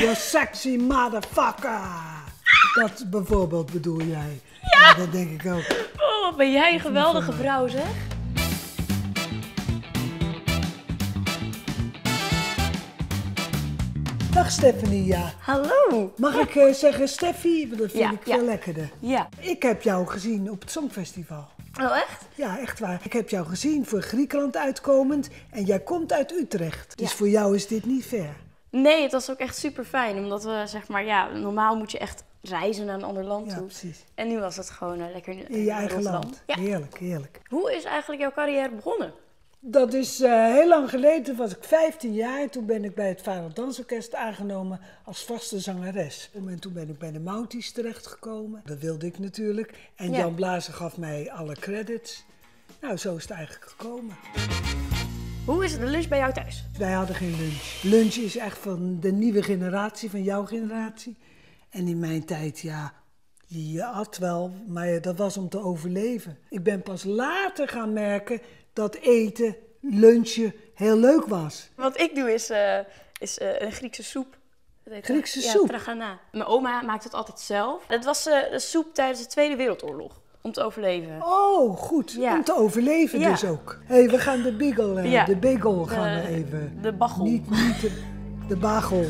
You sexy motherfucker. Dat bijvoorbeeld bedoel jij. Ja, dat denk ik ook. Oh, wat ben jij een geweldige vrouw, zeg. Dag Stephanie, ja. Hallo. Mag ik eh, zeggen Steffi? Dat vind Ja, ik ja. veel lekkerder. Ja. Ik heb jou gezien op het Songfestival. Oh, echt? Ja, echt waar. Ik heb jou gezien voor Griekenland uitkomend en jij komt uit Utrecht. Dus Ja. voor jou is dit niet ver. Nee, het was ook echt super fijn. Omdat we, zeg maar, ja, normaal moet je echt reizen naar een ander land Ja, toe. precies. En nu was het gewoon eh, lekker in, In je eigen Rotterdam. land. Ja. Heerlijk, heerlijk. Hoe is eigenlijk jouw carrière begonnen? Dat is eh, heel lang geleden, toen was ik 15 jaar. Toen ben ik bij het Vader Dansorkest aangenomen als vaste zangeres. En toen ben ik bij de Mounties terechtgekomen. Dat wilde ik natuurlijk. En Ja. Jan Blazer gaf mij alle credits. Nou, zo is het eigenlijk gekomen. Hoe is de lunch bij jou thuis? Wij hadden geen lunch. Lunch is echt van de nieuwe generatie, van jouw generatie. En in mijn tijd, ja, je at wel, maar dat was om te overleven. Ik ben pas later gaan merken dat eten, lunchen, heel leuk was. Wat ik doe is, eh, is eh, een Griekse soep. Dat Griekse ja, soep? tragana. Mijn oma maakt het altijd zelf. Het was eh, de soep tijdens de Tweede Wereldoorlog. Om te overleven. Oh, goed. Ja. Om te overleven Ja. dus ook. Hé, hey, we gaan de bagel, eh, Ja. de bagel gaan we De- even. de bagel. Niet, niet de, de bagel.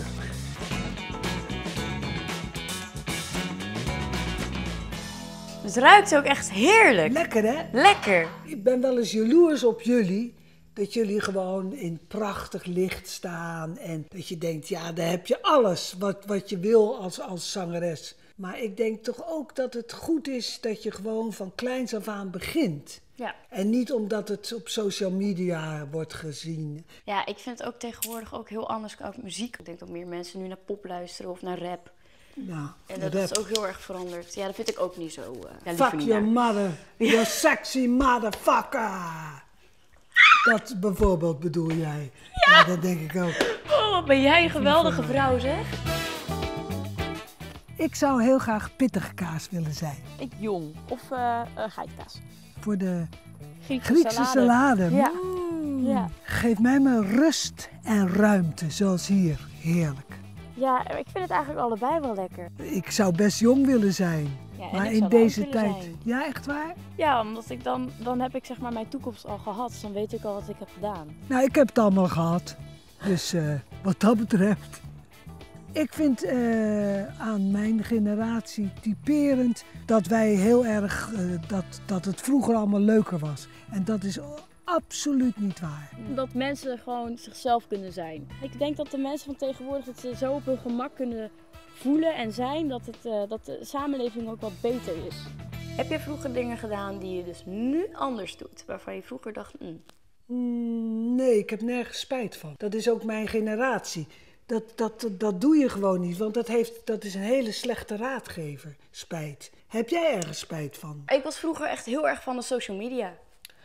Het ruikt ook echt heerlijk. Lekker, hè? Lekker. Ik ben wel eens jaloers op jullie. Dat jullie gewoon in prachtig licht staan. En dat je denkt, ja, daar heb je alles wat, wat je wil als, als zangeres. Maar ik denk toch ook dat het goed is dat je gewoon van kleins af aan begint. Ja. En niet omdat het op social media wordt gezien. Ja, ik vind het ook tegenwoordig ook heel anders qua muziek. Ik denk dat meer mensen nu naar pop luisteren of naar rap. Nou, En dat rap. is ook heel erg veranderd. Ja, dat vind ik ook niet zo. ja, liever Fuck your mother, you sexy motherfucker. Dat bijvoorbeeld bedoel jij. Ja, dat denk ik ook. Oh, wat ben jij een geweldige vrouw, zeg. Ik zou heel graag pittige kaas willen zijn. Ik jong. Of uh, geitkaas. Voor de Griekse, Griekse salade. Ja. Mm. Ja. Geef mij maar rust en ruimte, zoals hier. Heerlijk. ja, ik vind het eigenlijk allebei wel lekker. Ik zou best jong willen zijn. Ja, maar in deze tijd. zijn. Ja, echt waar? Ja, omdat ik dan, dan heb ik zeg maar mijn toekomst al gehad. Dus dan weet ik al wat ik heb gedaan. Nou, ik heb het allemaal gehad. Dus eh, wat dat betreft. Ik vind eh, aan mijn generatie typerend dat wij heel erg, eh, dat, dat het vroeger allemaal leuker was. En dat is absoluut niet waar. Dat mensen gewoon zichzelf kunnen zijn. Ik denk dat de mensen van tegenwoordig het ze zo op hun gemak kunnen voelen en zijn dat, het, eh, dat de samenleving ook wat beter is. Heb je vroeger dingen gedaan die je dus nu anders doet? Waarvan je vroeger dacht, "Mm, Mm, Nee, ik heb nergens spijt van. Dat is ook mijn generatie. Dat, dat, dat doe je gewoon niet, want dat, heeft, dat is een hele slechte raadgever. Spijt. Heb jij ergens spijt van? Ik was vroeger echt heel erg van de social media.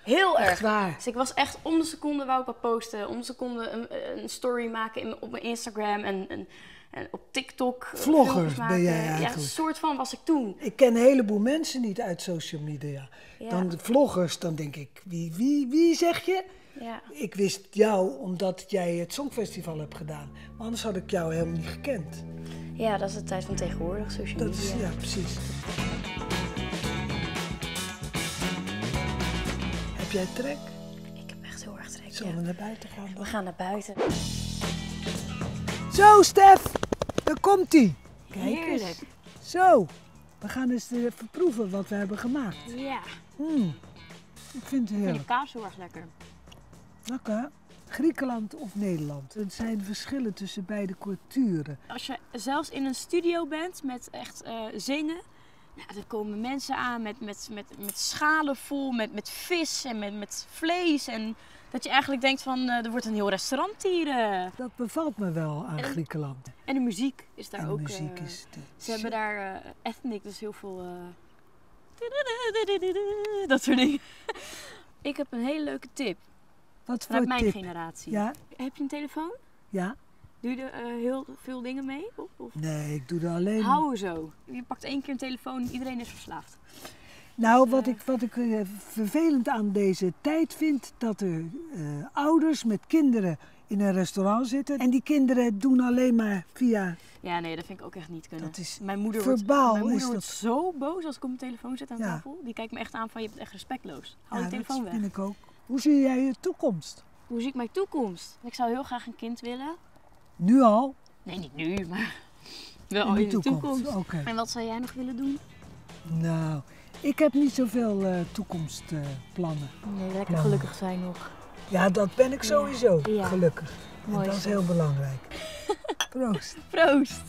Heel Echt erg. waar? Dus ik was echt om de seconde wou ik wat posten. Om de seconde een, een story maken in, op mijn Instagram en, en, en op TikTok. eh, Vlogger ben jij Ja, een eigenlijk. soort van was ik toen. Ik ken een heleboel mensen niet uit social media. Ja. Dan de vloggers, dan denk ik, wie, wie, wie zeg je? Ja. Ik wist jou omdat jij het Songfestival hebt gedaan. Maar anders had ik jou helemaal niet gekend. ja, dat is de tijd van tegenwoordig, social Dat media. is, ja, precies. Heb jij trek? Ik heb echt heel erg trek. Zullen ja. we naar buiten gaan? We gaan naar buiten. Zo, Stef! Daar komt hij. Kijk Heerlijk. eens. Zo. We gaan eens even proeven wat we hebben gemaakt. Ja, Hmm. Ik vind het ik vind heerlijk. de kaas heel erg lekker. Lekker. Griekenland of Nederland? Er zijn verschillen tussen beide culturen. Als je zelfs in een studio bent met echt eh, zingen, nou, dan komen mensen aan met, met, met, met schalen vol, met, met vis en met, met vlees. En dat je eigenlijk denkt van, eh, er wordt een heel restaurant hier. eh. Dat bevalt me wel aan En- Griekenland. En de muziek is daar En ook. muziek eh, is... de- Ze hebben daar ethnic, dus heel veel. dat soort dingen. Ik heb een hele leuke tip Wat voor vanuit mijn tip? generatie. Ja? Heb je een telefoon? Ja? Doe je er heel veel dingen mee? Of, of? Nee, ik doe er alleen... Houden zo. Je pakt één keer een telefoon en iedereen is verslaafd. Nou, wat ik, wat ik eh, vervelend aan deze tijd vind, dat er eh, ouders met kinderen in een restaurant zitten en die kinderen doen alleen maar via. Ja, nee, dat vind ik ook echt niet kunnen. Dat is mijn moeder verbaal, wordt, mijn moeder is wordt zo boos als ik op mijn telefoon zit aan Ja. tafel. Die kijkt me echt aan van je bent echt respectloos. Hou Ja, je telefoon dat weg. vind ik ook. Hoe zie jij je toekomst? Hoe zie ik mijn toekomst? Ik zou heel graag een kind willen. Nu al? Nee, niet nu, maar wel in de toekomst. toekomst. Oké. En wat zou jij nog willen doen? Nou, ik heb niet zoveel eh, toekomstplannen. Nee, lekker Plannen. gelukkig zijn nog. ja, dat ben ik sowieso. Ja. Gelukkig. En dat is heel belangrijk. Proost. Proost!